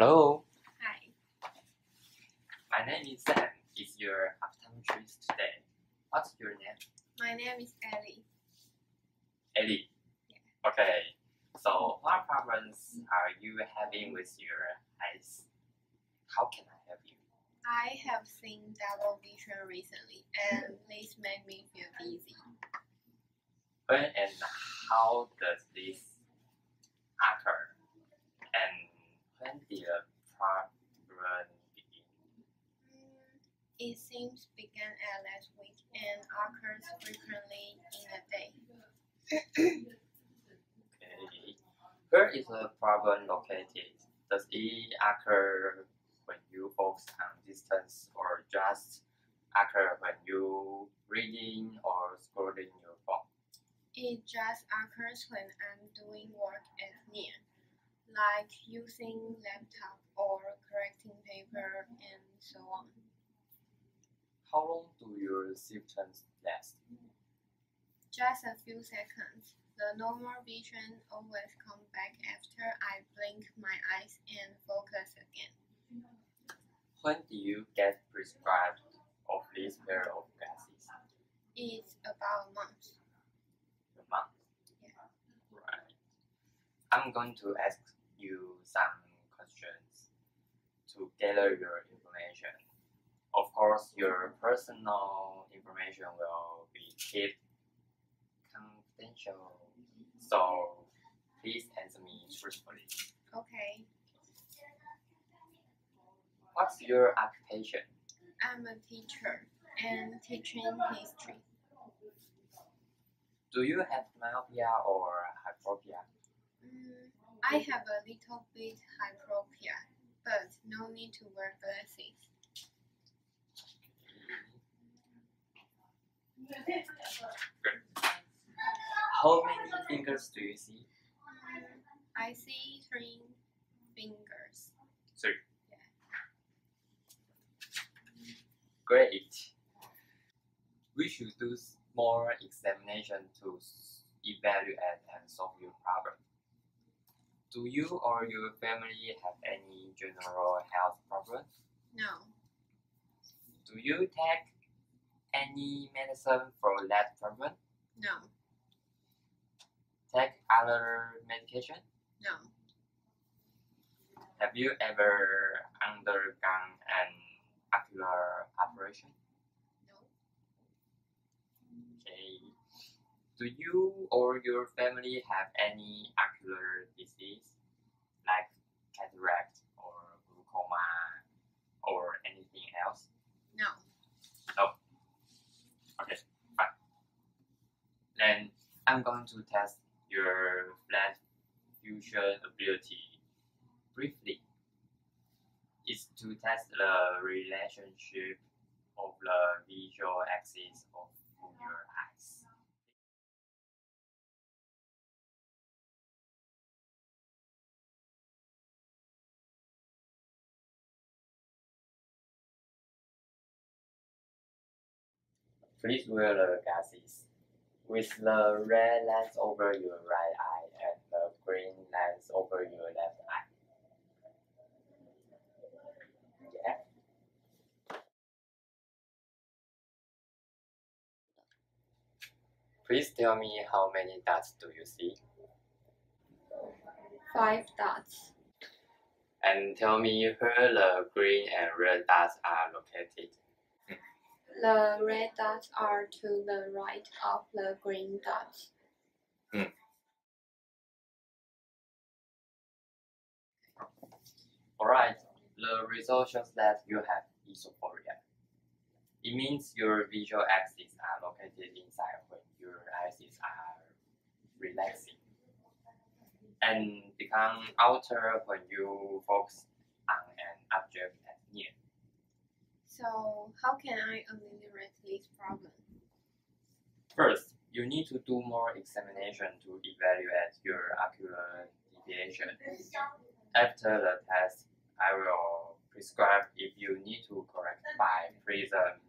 Hello, Hi, my name is Sam. Is your optometrist today? What's your name? my name is Ellie. Ellie. Okay. So, what problems are you having with your eyes? How can I help you? I have seen double vision recently, and this made me feel dizzy. When and how does this occur? And when did the problem begin? Mm, It seems began at last week and occurs frequently in a day. Okay. Where is the problem located? Does it occur when you focus on distance or just occur when you reading or scrolling your phone? It just occurs when I'm doing work at near, like using laptop or correcting paper and so on. How long do your symptoms last? Just a few seconds. The normal vision always come back after I blink my eyes and focus again. When do you get prescribed of this pair of glasses? It's about a month. A month. Yeah. Right. I'm going to ask you some questions to gather your information. Course, your personal information will be kept confidential. So please answer me truthfully. Okay, What's your occupation? I'm a teacher and teaching history. Do you have myopia or hyperopia? Mm, I have a little bit hyperopia, but no need to wear glasses. How many fingers do you see? Mm, I see three fingers. Three. Yeah. Great. We should do more examination to evaluate and solve your problem. Do you or your family have any general health problems? No, Do you take any medicine for that problem? no, Take other medication? no, Have you ever undergone an ocular operation? no, Okay. Do you or your family have any ocular disease like cataract or glaucoma or anything else? no. No. Okay, fine. Then I'm going to test your flat fusion ability briefly. is to test the relationship of the visual axis of your eyes. Please wear the glasses with the red lens over your right eye and the green lens over your left eye. Yeah. Please tell me how many dots do you see? Five dots. And tell me where the green and red dots are located. The red dots are to the right of the green dots. Hmm. Alright, the result shows that you have esophoria. It means your visual axes are located inside when your eyes are relaxing and become outer when you focus on an object at near. So, how can I ameliorate this problem? First, you need to do more examination to evaluate your ocular deviation. After the test, I will prescribe if you need to correct by prism